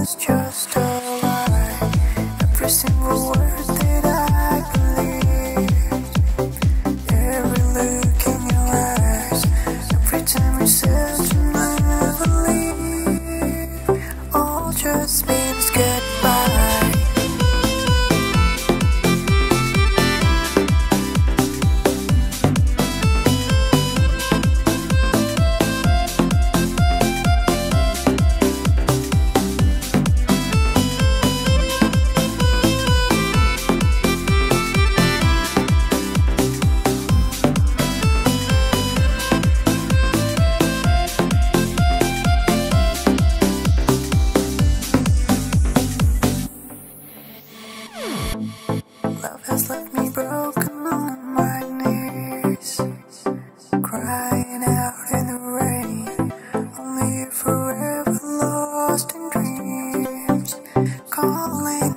was just a Love has left me broken on my knees Crying out in the rain Only forever lost in dreams Calling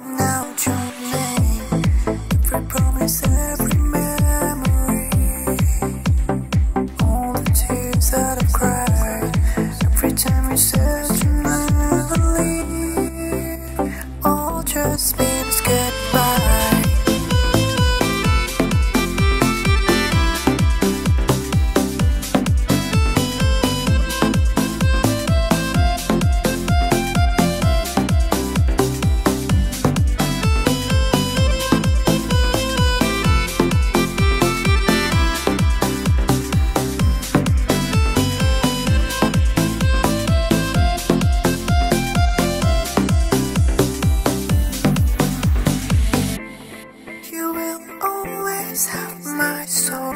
my soul.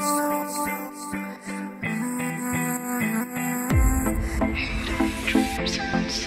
Mm-hmm.